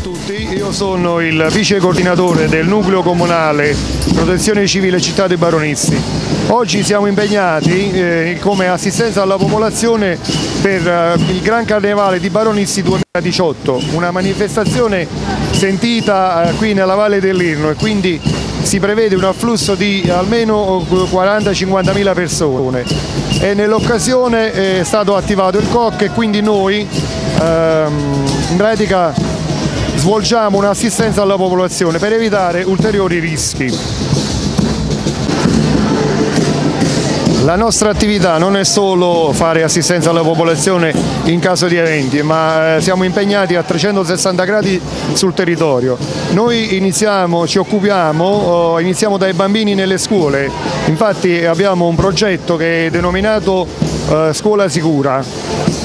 tutti, io sono il vice coordinatore del nucleo comunale protezione civile città dei Baronissi. Oggi siamo impegnati eh, come assistenza alla popolazione per eh, il Gran Carnevale di Baronissi 2018, una manifestazione sentita eh, qui nella Valle dell'Irno e quindi si prevede un afflusso di almeno 40-50 mila persone e nell'occasione è stato attivato il COC e quindi noi ehm, in pratica svolgiamo un'assistenza alla popolazione per evitare ulteriori rischi. La nostra attività non è solo fare assistenza alla popolazione in caso di eventi, ma eh, siamo impegnati a 360 gradi sul territorio. Noi iniziamo, ci occupiamo, oh, iniziamo dai bambini nelle scuole, infatti abbiamo un progetto che è denominato eh, Scuola Sicura,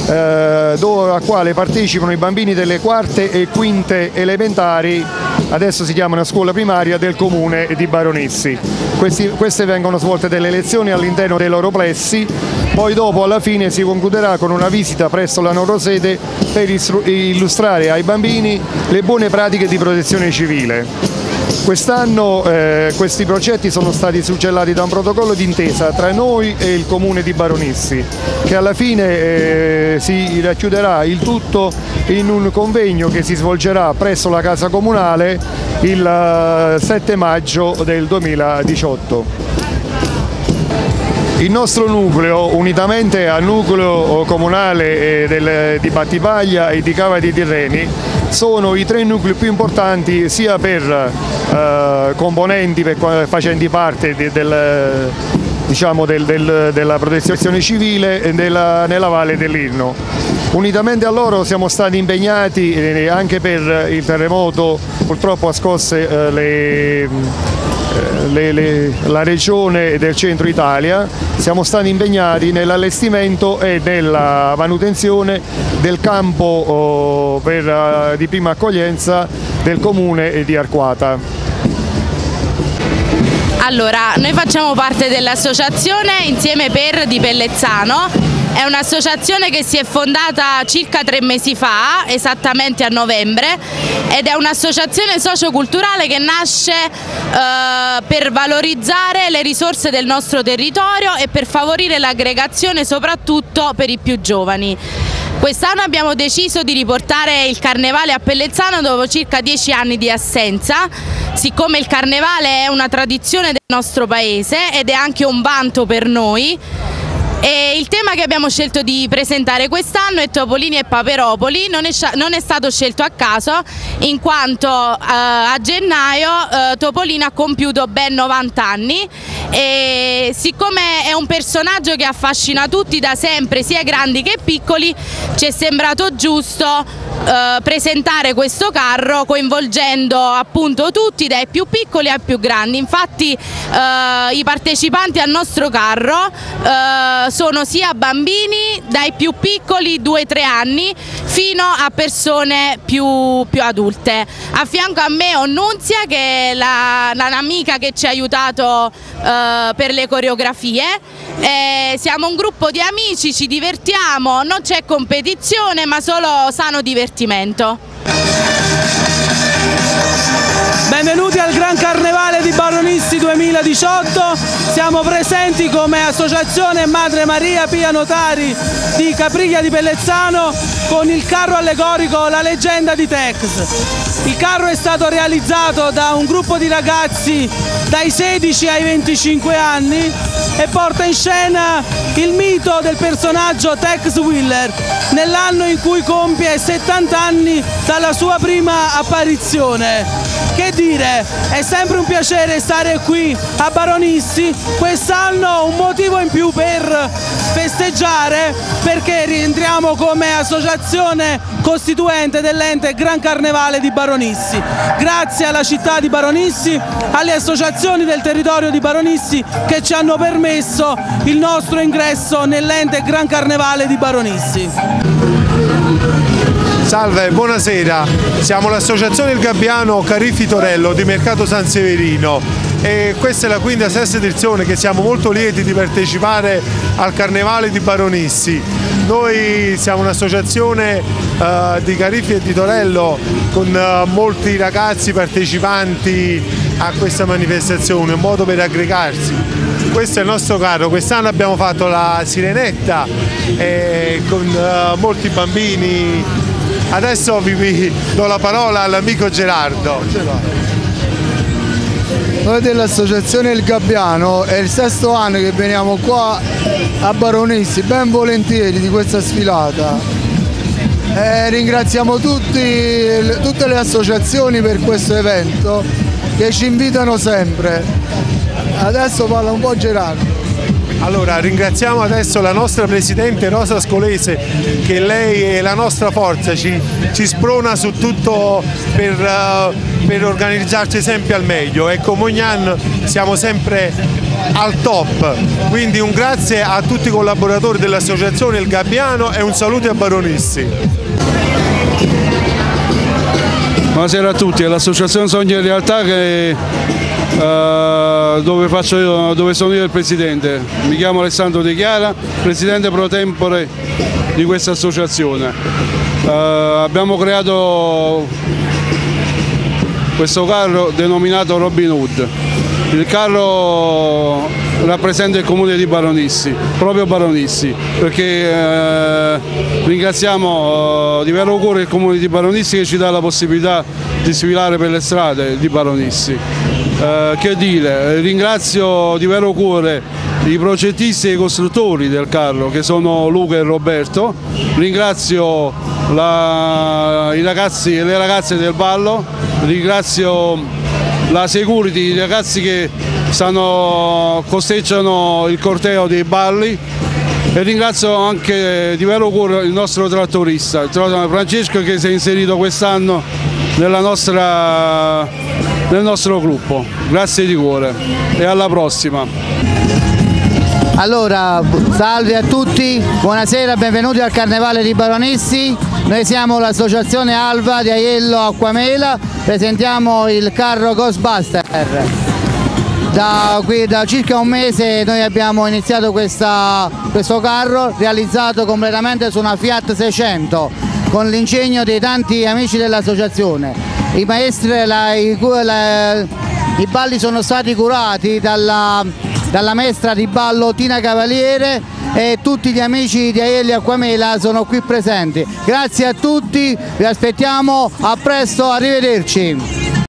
eh, a quale partecipano i bambini delle quarte e quinte elementari, adesso si chiama una scuola primaria del comune di Baronessi. Questi, queste vengono svolte delle lezioni all'interno dei loro plessi, poi dopo alla fine si concluderà con una visita presso la loro sede per illustrare ai bambini le buone pratiche di protezione civile. Quest'anno eh, questi progetti sono stati suggellati da un protocollo d'intesa tra noi e il comune di Baronissi che alla fine eh, si racchiuderà il tutto in un convegno che si svolgerà presso la Casa Comunale il 7 eh, maggio del 2018. Il nostro nucleo, unitamente al nucleo comunale eh, del, di Battipaglia e di Cava di Tirreni, sono i tre nuclei più importanti sia per eh, componenti per, facenti parte di, del, diciamo del, del, della protezione civile nella, nella Valle dell'Irno. Unitamente a loro siamo stati impegnati eh, anche per il terremoto, purtroppo ha scosse eh, le le, le, la regione del centro Italia, siamo stati impegnati nell'allestimento e nella manutenzione del campo oh, per, uh, di prima accoglienza del comune di Arquata. Allora, noi facciamo parte dell'associazione Insieme per di Pellezzano è un'associazione che si è fondata circa tre mesi fa, esattamente a novembre, ed è un'associazione socioculturale che nasce eh, per valorizzare le risorse del nostro territorio e per favorire l'aggregazione soprattutto per i più giovani. Quest'anno abbiamo deciso di riportare il carnevale a Pellezzano dopo circa dieci anni di assenza, siccome il carnevale è una tradizione del nostro paese ed è anche un vanto per noi, e il tema che abbiamo scelto di presentare quest'anno è Topolini e Paperopoli, non è, non è, stato scelto a caso in quanto eh, a gennaio eh, Topolino ha compiuto ben 90 anni. E siccome è un personaggio che affascina tutti da sempre, sia grandi che piccoli, ci è sembrato giusto eh, presentare questo carro coinvolgendo appunto tutti dai più piccoli ai più grandi. Infatti eh, i partecipanti al nostro carro eh, sono sia bambini dai più piccoli 2-3 anni fino a persone più, più, adulte. A fianco a me ho Nunzia che è l'amica che ci ha aiutato eh, per le coreografie. Eh, siamo un gruppo di amici, ci divertiamo, non c'è competizione ma solo sano divertimento. Benvenuti al Gran Carnevale di Baronisti 2018, siamo presenti come Associazione Madre Maria Pia Notari di Capriglia di Pellezzano con il carro allegorico La leggenda di Tex. Il carro è stato realizzato da un gruppo di ragazzi dai 16 ai 25 anni e porta in scena il mito del personaggio Tex Wheeler nell'anno in cui compie 70 anni dalla sua prima apparizione. Che dire, è sempre un piacere stare qui a Baronissi, quest'anno un motivo in più per festeggiare perché rientriamo come associazione costituente dell'ente Gran Carnevale di Baronissi. Grazie alla città di Baronissi, alle associazioni del territorio di Baronissi che ci hanno permesso il nostro ingresso nell'ente Gran Carnevale di Baronissi. Salve, buonasera. Siamo l'associazione Il Gabbiano Cariffi Torello di Mercato San Severino e questa è la quinta sesta edizione che siamo molto lieti di partecipare al Carnevale di Baronissi. Noi siamo un'associazione uh, di Cariffi e di Torello con uh, molti ragazzi partecipanti a questa manifestazione, un modo per aggregarsi. Questo è il nostro carro, quest'anno abbiamo fatto la sirenetta eh, con uh, molti bambini. Adesso vi, do la parola all'amico Gerardo. Noi dell'associazione Il Gabbiano è il sesto anno che veniamo qua a Baronissi, ben volentieri di questa sfilata. Eh, ringraziamo tutti, tutte le associazioni per questo evento che ci invitano sempre. Adesso parla un po' Gerardo. Allora ringraziamo adesso la nostra Presidente Rosa Scolese che lei è la nostra forza, ci, ci sprona su tutto per, uh, per, organizzarci sempre al meglio. E come ogni anno siamo sempre al top, quindi un grazie a tutti i collaboratori dell'associazione Il Gabbiano e un saluto a Baronissi. Buonasera a tutti, è l'associazione Sogni in Realtà che Uh, dove, io, dove, sono io il presidente. Mi chiamo Alessandro De Chiara, presidente pro tempore di questa associazione. Uh, abbiamo creato questo carro denominato Robin Hood. Il carro rappresenta il comune di Baronissi, proprio Baronissi, perché eh, ringraziamo eh, di vero cuore il comune di Baronissi che ci dà la possibilità di sfilare per le strade di Baronissi. Eh, che dire, ringrazio di vero cuore i progettisti e i costruttori del carro che sono Luca e Roberto, ringrazio la, i ragazzi e le ragazze del ballo, ringrazio la security, i ragazzi che stanno, costeggiano il corteo dei balli e ringrazio anche di vero cuore il nostro trattorista, Francesco che si è inserito quest'anno nel nostro gruppo. Grazie di cuore e alla prossima. Allora, salve a tutti, buonasera, benvenuti al Carnevale di Baronissi. Noi siamo l'associazione Alva di Aiello Acquamela, presentiamo il carro Ghostbuster. Da, qui, da, circa un mese noi abbiamo iniziato questa, questo carro realizzato completamente su una Fiat 600 con l'ingegno dei tanti amici dell'associazione. I maestri, la, i, la, i, balli sono stati curati dalla, dalla maestra di ballo Tina Cavaliere e tutti gli amici di Aielli Acquamela sono qui presenti. Grazie a tutti, vi aspettiamo, a presto, arrivederci.